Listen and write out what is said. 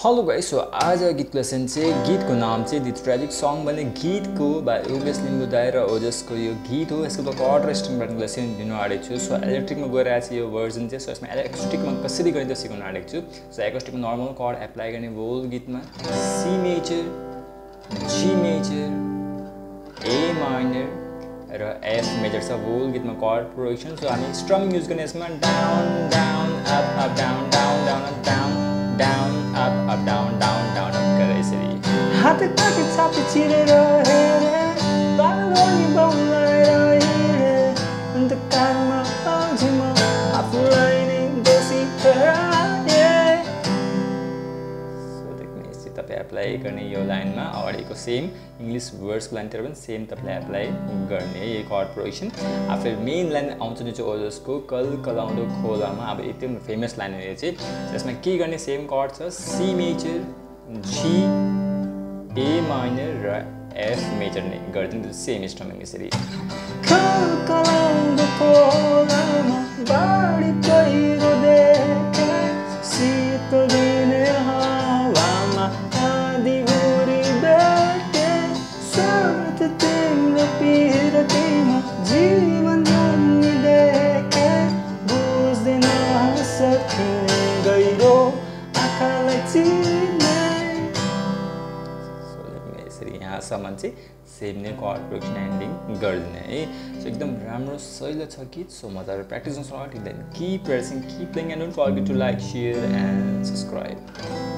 Hello भाइ so आज गीतको लेसन चाहिँ गीतको नाम चाहिँ दि ट्रेजिक सङ भन्ने गीतको बा योगेश लिम्बू दाई र ओजसको यो गीत हो। यसको त अर्डर स्ट्रिङबाट लेसन दिनु आँटेको छु। सो इलेक्ट्रिकमा गएर चाहिँ यो भर्जन चाहिँ। सो यसमा इलेक्ट्रिकमा कसरी गरिन्छ सिकाउनु आँटेको छु। सो इलेक्ट्रिकमा नर्मल कर्ड एप्लाई गर्ने होल गीतमा C major G major A minor र एफ मेजर छ होल गीतमा कर्ड प्रोडक्सन सो हामी स्ट्रङ युज गर्ने यसमा down down up up down down down यसरी तपाईँ एप्लाई गर्ने यो लाइनमा अगाडिको सेम इङ्ग्लिस वर्ड्सको लाइनतिर पनि सेम तपाईँले एप्लाई गर्ने यही कर्ड मेन लाइन आउँछ जुन चाहिँ ओजसको कल कलाउँदो खोलामा अब एकदम फेमस लाइन चाहिँ त्यसमा के गर्ने सेम कर्ड छ सी मेजर ए माइनर र एफ मेजर नै गरिदिनु सेम स्ट्रमिङ यसरी यसरी यहाँसम्म चाहिँ सेम नै कर्ड एन्डिङ गरिदिने है। सो एकदम राम्रो सहिलो छ गीत सो मजाले प्र्याक्टिस गर्नु then keep pressing keep playing and forget to like share and subscribe